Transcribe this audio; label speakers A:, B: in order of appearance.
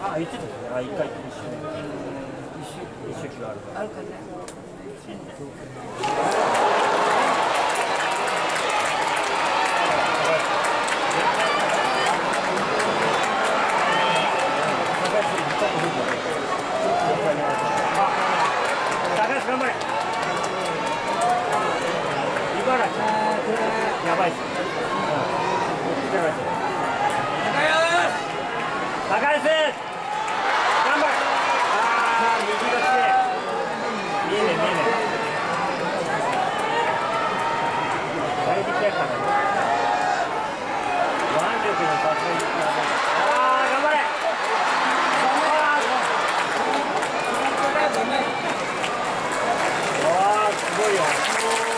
A: あ、ね。あ、一回一周年。一あるから。頑張れ。茨城。やばい。っすうんやばいっす高橋頑張れ。ああ右が来て見えねえ見えねえ大力やからね腕力の差がいいああ頑張れ。ああすごいよ。